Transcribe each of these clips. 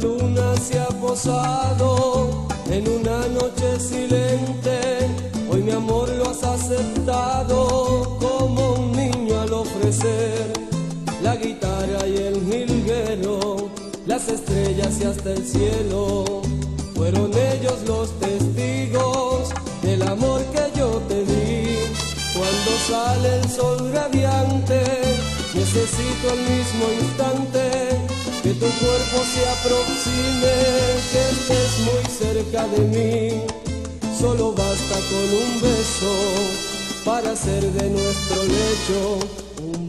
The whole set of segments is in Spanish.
luna se ha posado en una noche silente. Hoy mi amor lo has aceptado como un niño al ofrecer la guitarra y el jilguero, las estrellas y hasta el cielo. Fueron ellos los testigos del amor que yo te di. Cuando sale el sol radiante, necesito el mismo instante tu cuerpo se aproxime, que estés muy cerca de mí. Solo basta con un beso para hacer de nuestro lecho un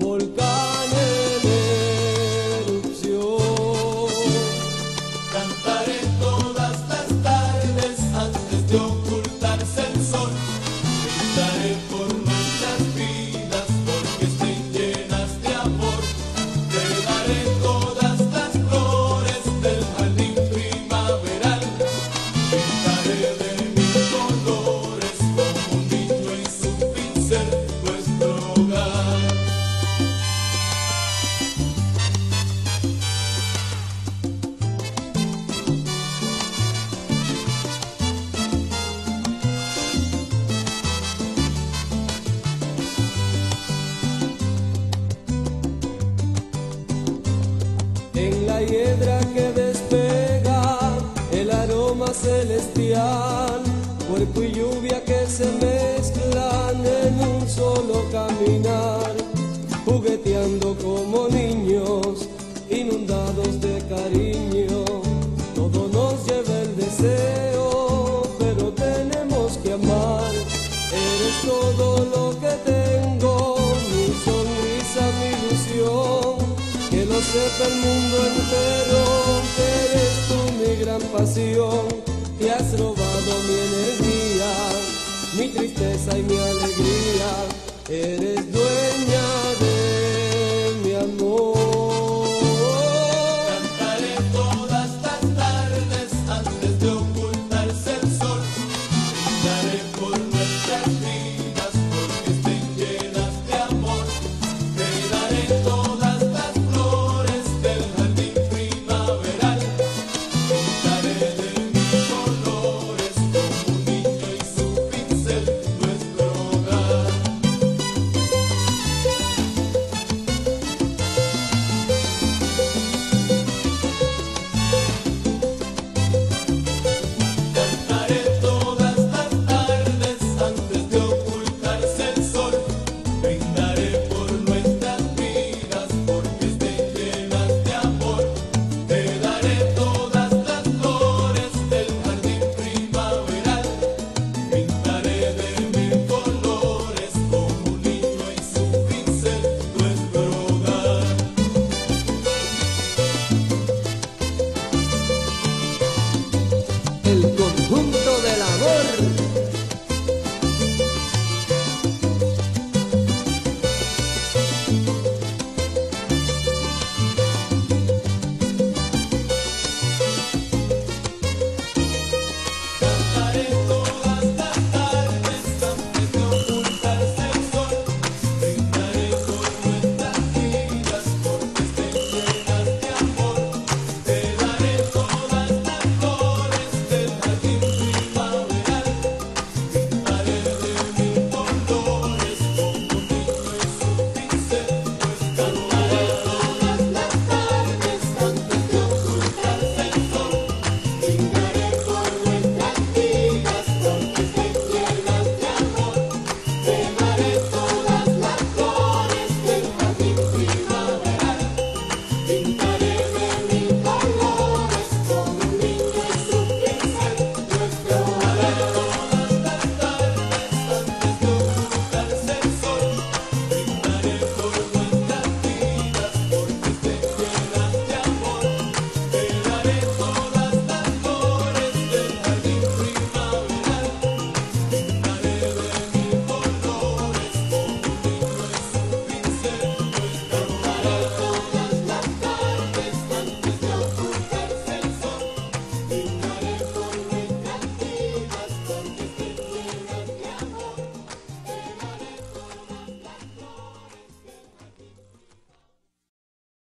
hiedra que despega el aroma celestial, cuerpo y lluvia que se mezclan en un solo caminar, jugueteando como niños, inundados de cariño. Todo nos lleva el deseo, pero tenemos que amar. Eres todo lo sepa el mundo entero, que eres tú mi gran pasión. Te has robado mi energía, mi tristeza y mi alegría. Eres